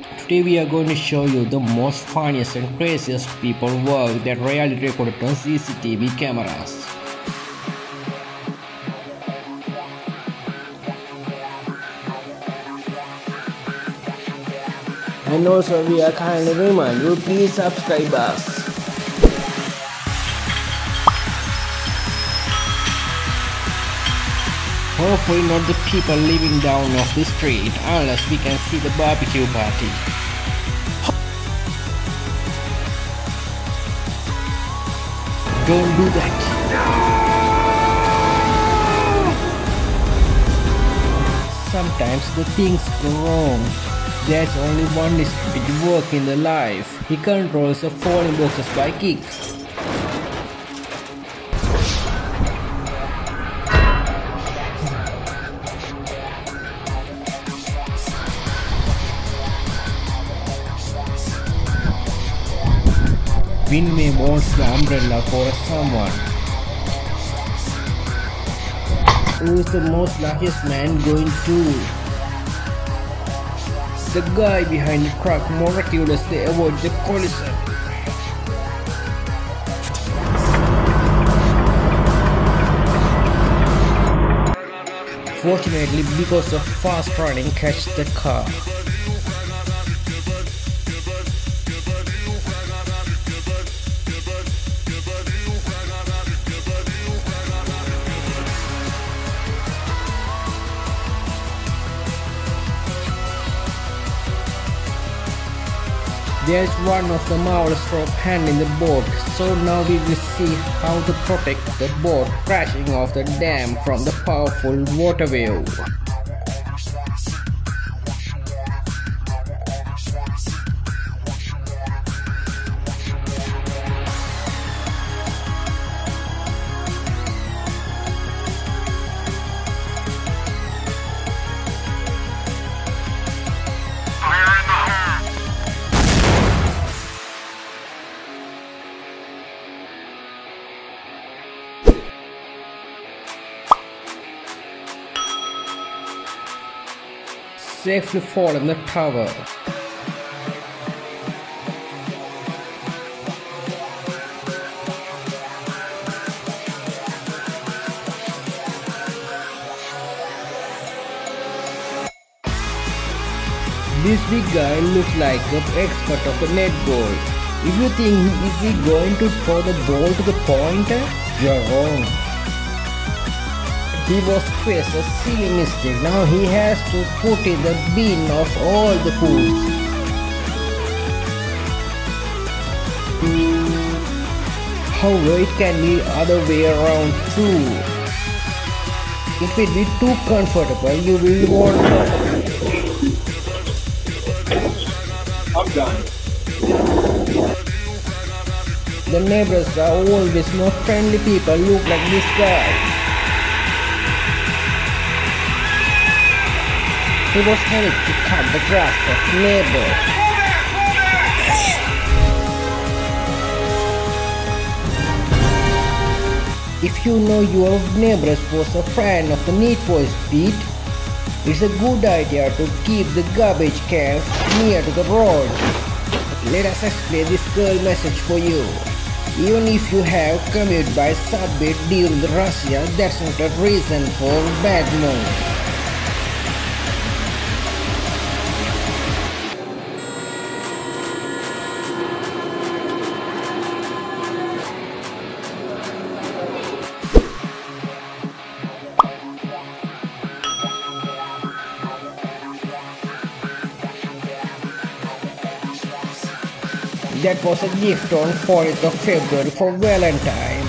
Today we are going to show you the most funniest and craziest people work that reality recorded on CCTV cameras. And also we are kindly remind you please subscribe us. Hopefully not the people living down off the street unless we can see the barbecue party. Don't do that. Sometimes the things go wrong. There's only one to work in the life. He controls the falling boxes by kicks. Winmay wants the umbrella for someone. Who is the most luckiest man going to? The guy behind the truck miraculously avoids the collision. Fortunately, because of fast running, catch the car. There is one of the marvelous rope handling the boat, so now we will see how to protect the boat crashing off the dam from the powerful water wave. Safely fall in the tower. This big guy looks like an expert of the netball. If you think he is going to throw the ball to the pointer, you're wrong. He was faced a silly mistake. Now he has to put in the bin of all the foods. However, it can be other way around too. If it be too comfortable, you will want I'm done. The neighbors are always more friendly people look like this guy. He was headed to cut the grass of neighbor. If you know your neighbors was a friend of the Need for Speed, it's a good idea to keep the garbage cans near to the road. Let us explain this girl message for you. Even if you have commuted by subway during the Russia, that's not a reason for bad mood. That was a gift on 4th of February for Valentine.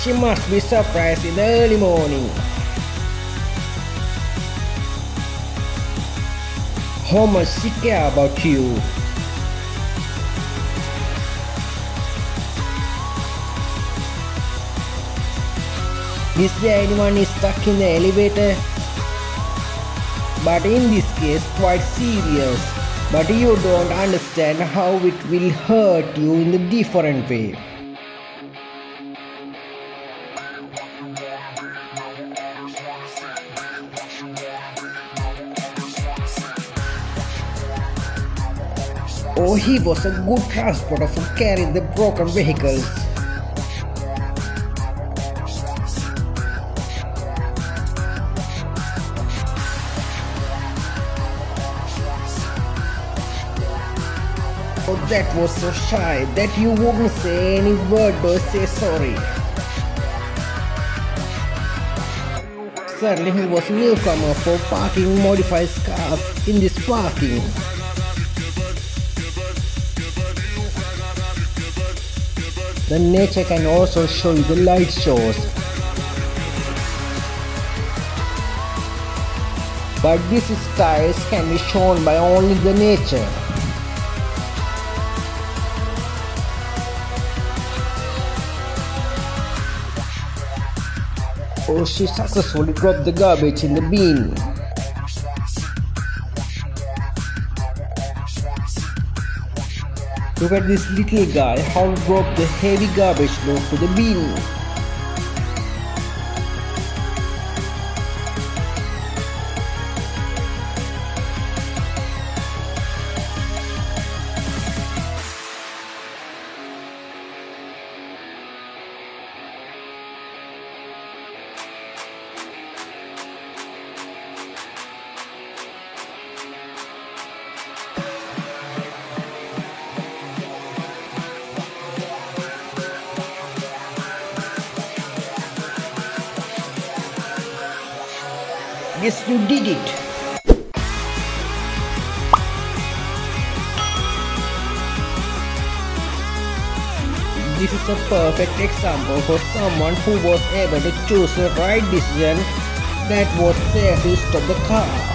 She must be surprised in the early morning. How much she care about you. Is there anyone stuck in the elevator? But in this case, quite serious but you don't understand how it will hurt you in a different way. Oh, he was a good transporter for carrying the broken vehicles. That was so shy that you wouldn't say any word or say sorry. Certainly he was newcomer for parking modified cars in this parking. The nature can also show you the light shows. But these styles can be shown by only the nature. Oh, she successfully dropped the garbage in the bin. Look at this little guy how he dropped the heavy garbage load to the bin. Yes, you did it. This is a perfect example for someone who was able to choose the right decision that was safe to stop the car.